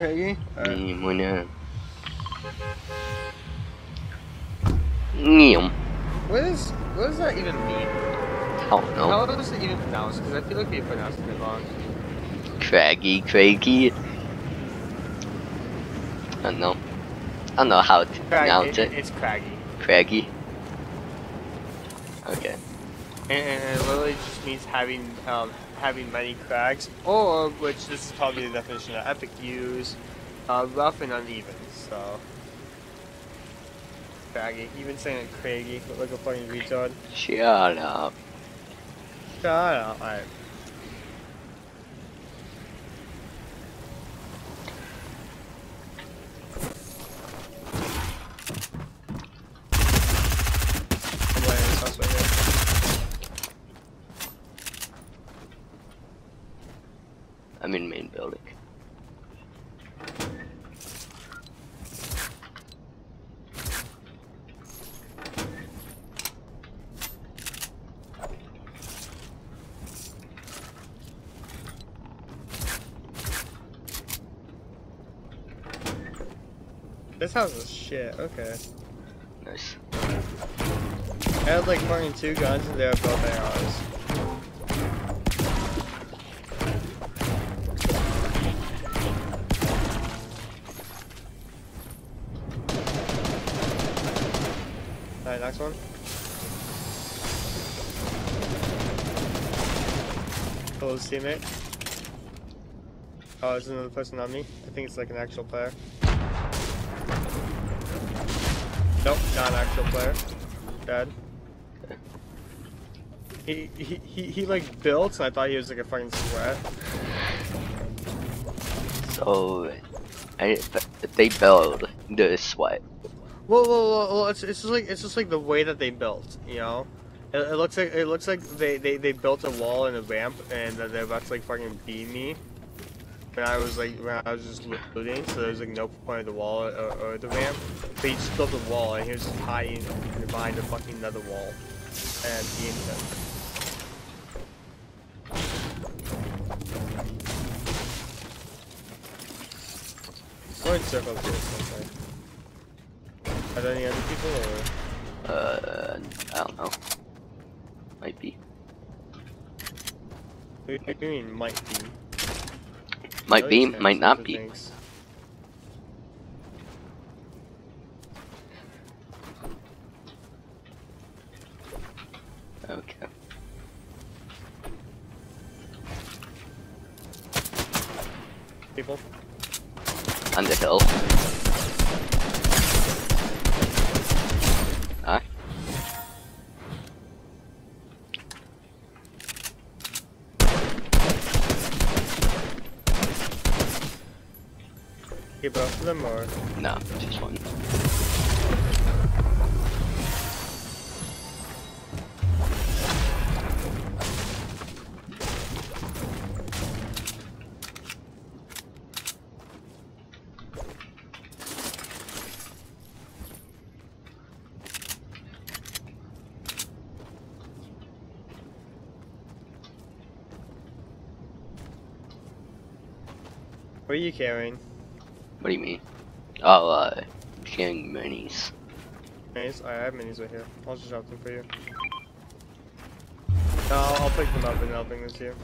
Peggy? Mo What is what does that even mean? I don't know. How does it even pronounce? Because I feel like they pronounced it wrong. Craggy, craggy. I don't know. I don't know how to pronounce it. It's craggy. Craggy. Okay. And, and it literally just means having um, having many crags, or which this is probably the definition of epic use, uh, rough and uneven. So craggy. Even saying it craggy, look like a fucking retard. Shut up. Shut up. Alright. I'm laying this house right here. I'm in main building. This house is shit. Okay. Nice. I had like fucking two guns and they were both ARs. Alright, next one. Hello, teammate. Oh, there's another person on me. I think it's like an actual player. Nope, not an actual player. Dead. He, he, he, he like built, and I thought he was like a fucking sweat. So, I, they build the sweat. Well, well, well, well it's, it's just like it's just like the way that they built, you know. It, it looks like it looks like they, they, they built a wall and a ramp, and that they're about to like fucking beat me. When I was like when I was just looting, so there was like no point of the wall or, or the ramp. But he just built a wall, and he was just hiding behind a fucking another wall, and being Going in circles here, something. Are there any other people or? Uh, I don't know. Might be. What do you mean might be? Might be, might not be. things. Keep both of them or? no, just one. What are you carrying? What do you mean? Oh, uh, carrying minis. Minis? I have minis right here. I'll just drop them for you. No, I'll, I'll pick them up and I'll bring them to you.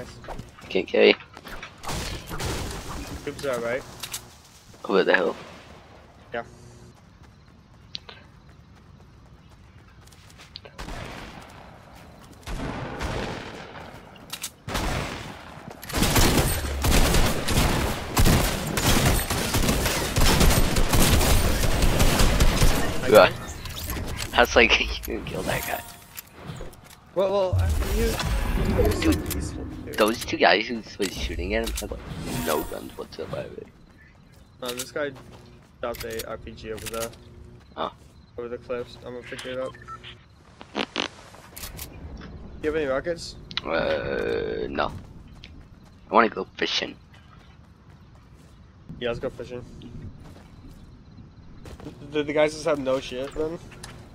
Nice. KK, Tubes are right. over the hill. Yeah. That's like, you can kill that guy. Well, well, uh, you, Dude, peaceful, dude. Those two guys who was shooting at him had like no guns whatsoever. Um, this guy dropped a RPG over the Oh. over the cliffs. I'm gonna pick it up. you have any rockets? Uh, no. I want to go fishing. Yeah, let's go fishing. Did the guys just have no shit then?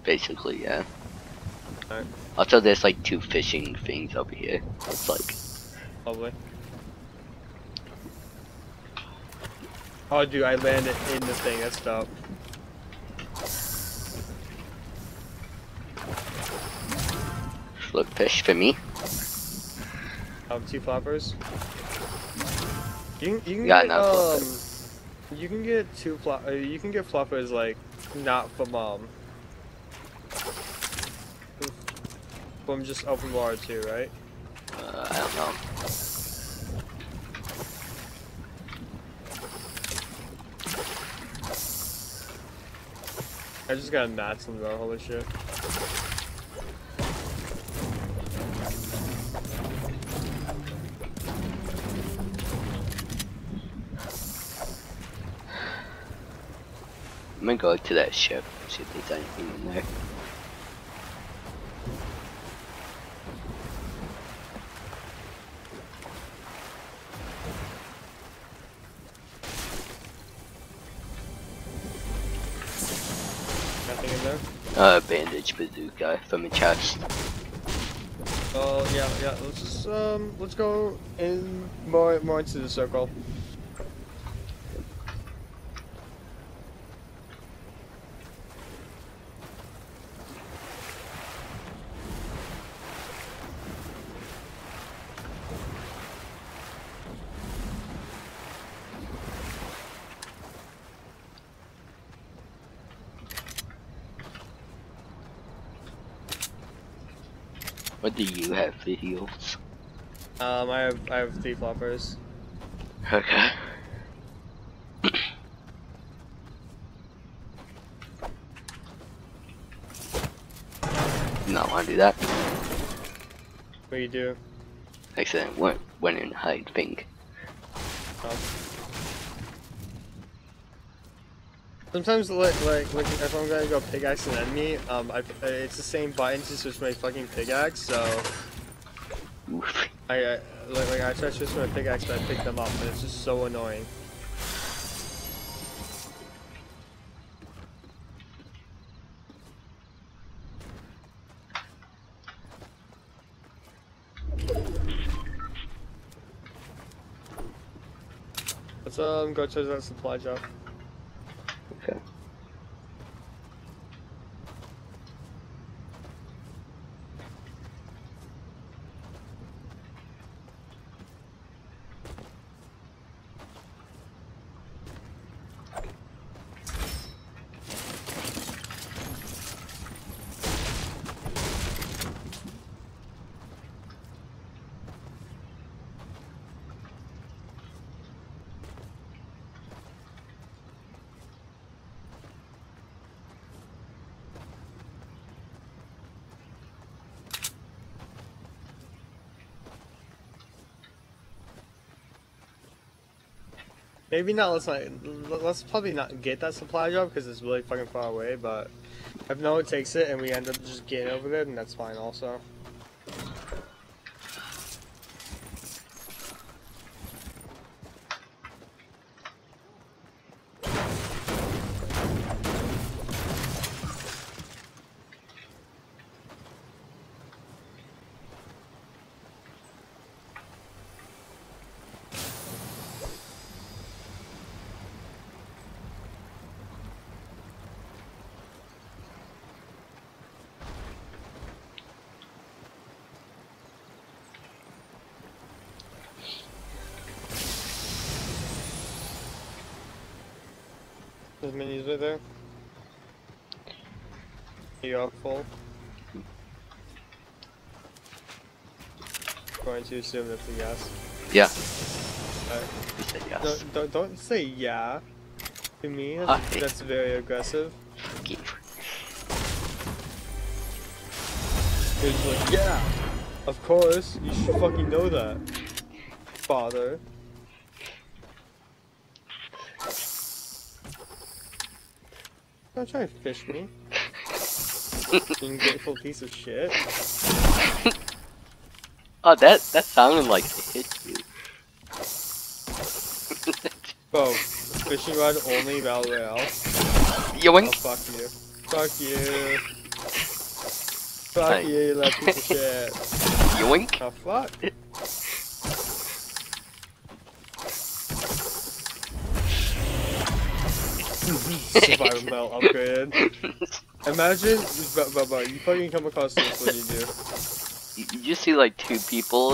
Basically, yeah. Alright. Also, there's like two fishing things over here. It's like, Probably. Oh, dude, I landed in the thing. That's dope. look, fish for me. Um, two floppers. You can, you can Yeah, get um, you can get two flop. Uh, you can get floppers like not from um, from just open water too, right? I don't know. I just got mats in the holy shit. I'm gonna go to that ship, see if there's anything in there. Bandage bazooka from a chest. Oh yeah, yeah. Let's just um, let's go in more more into the circle. What do you have heals? Um, I have I have three floppers. Okay. Not wanna do that. What do you do? Accident went went in hide think. Um, sometimes like like like if I'm gonna go pickaxe an enemy, um, I, it's the same button to switch my fucking pickaxe. So. I uh, like, like I try to switch my pickaxe, but I pick them up, and it's just so annoying. Let's um go to that supply drop. Maybe not. Let's not. Let's probably not get that supply drop because it's really fucking far away. But if no one takes it and we end up just getting over there, then that's fine also. There's minis right there. You are full. Going to assume that's a yes. Yeah. Alright. You said yes. Don't, don't, don't say yeah to me. That's, that's very aggressive. Fucking- It's like, yeah, of course. You should fucking know that, father. Don't try to fish me. ungrateful piece of shit. Oh, that that sounded like it hit you. Bro, fishing rod only battle royale. Oh Yoink! fuck you. Fuck you. Fuck you, you little piece of shit. Yoink! Oh fuck. Survival melt upgrade. Imagine, but, but, but, you fucking come across this when you do. you, you just see like two people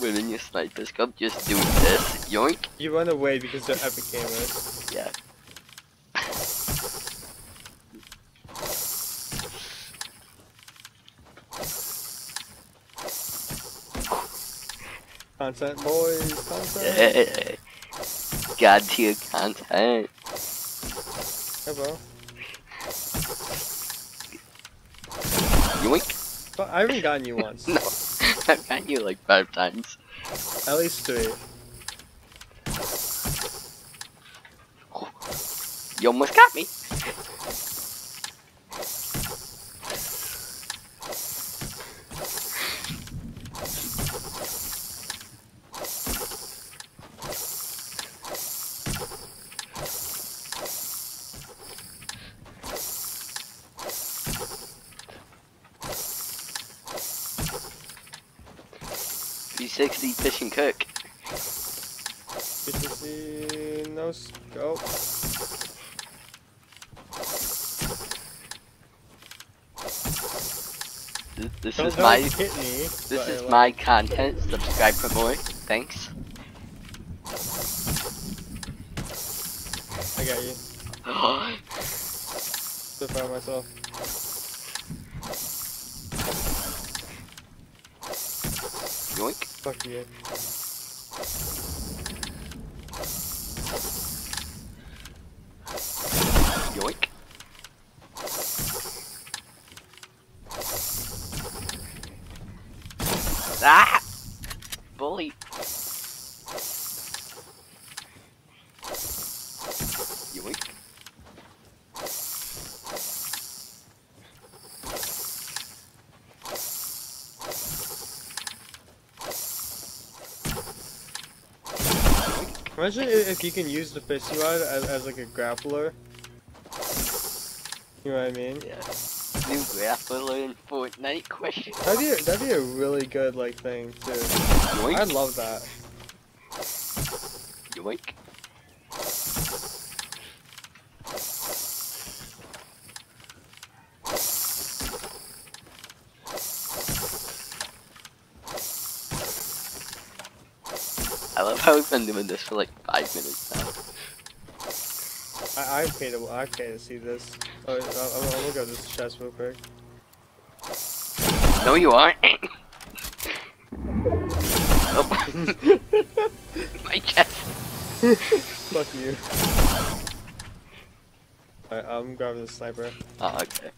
within your sniper scope just doing this. Yoink! You run away because they're epic gamers. Yeah. Content boys, content. Hey. God tier content. Hey bro. Yoink! I haven't gotten you once. No. I've gotten you like five times. At least three. You almost got me. P60 fish and cook. Good no scope. This, this is my me. this is like, my content. Subscribe for more. Thanks. I got you. So proud of myself. Yoink. Fuck you. Yoink. Ah! Bully. Yoink. Imagine if you can use the fishing rod as, as like a grappler. You know what I mean? Yeah. New grappler in Fortnite question. That'd be a, that'd be a really good like thing too. Yoink. I'd love that. Yoink. I love how we've been doing this for like five minutes now. I I pay to I pay to see this. Oh, I'll, I'll, I'll look at this chest real quick. No, you aren't. oh, my chest. Fuck you. Alright, I'm grabbing the sniper. Oh, okay.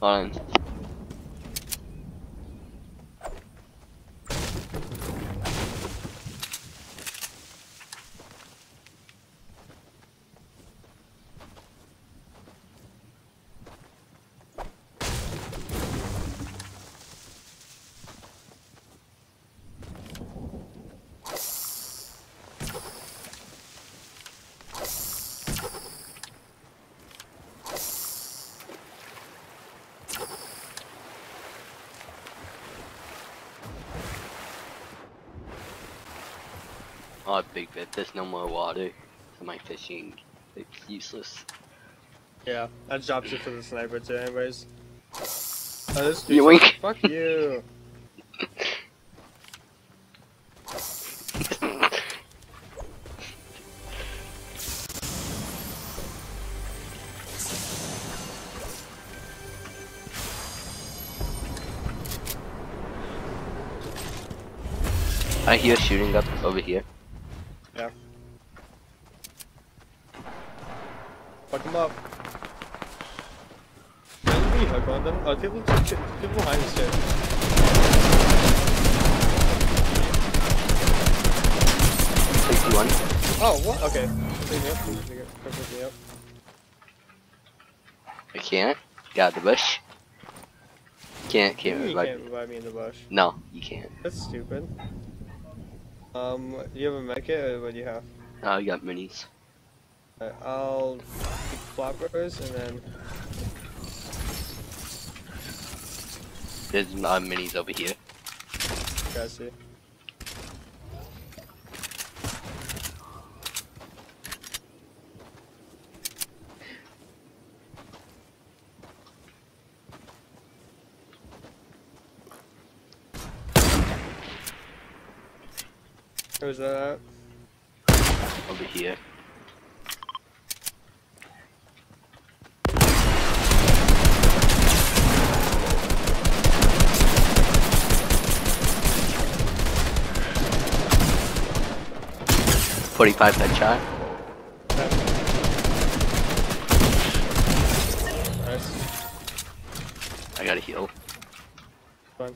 Hold on. Oh, big bit. There's no more water. So my fishing it's useless. Yeah, I dropped you for the sniper too, anyways. Oh, this Yoink. dude's- Fuck you. I hear shooting up over here. Fuck him up. Can you hook on them? Oh, people, people behind this shit. Sixty-one. Oh, what? Okay. I can't. Got the bush. Can't can't, You revive can't me. revive me in the bush. No, you can't. That's stupid. Um, do you have a medkit or what do you have? Oh, you got minis. I'll keep floppers and then There's uh, minis over here. guys see. Where's that? Over here. Forty-five headshot. Nice. I gotta heal. Fun.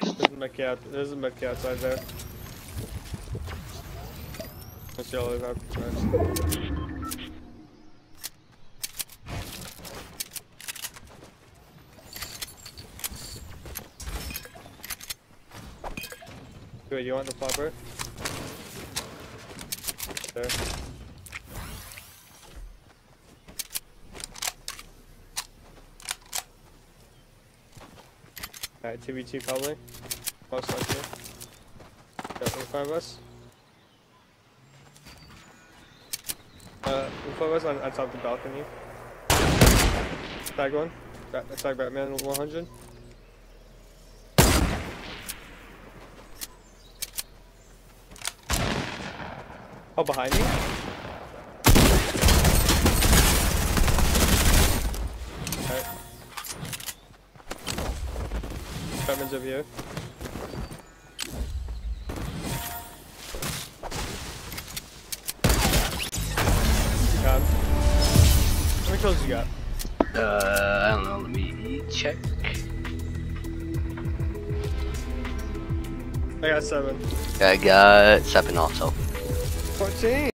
There's a Mickey out. There's a Mickey outside there. Let's yellow it up. Nice. Wait, you want the flopper? There. Alright, 2v2 probably. Most likely. Got in front of us. Uh, in front of us on, on top of the balcony. Tag one. Tag Batman 100. Oh, behind me? Alright. Batman's over here. Got him. How many kills you got? Uh, I don't know. Let me check. I got seven. I got seven also. 14!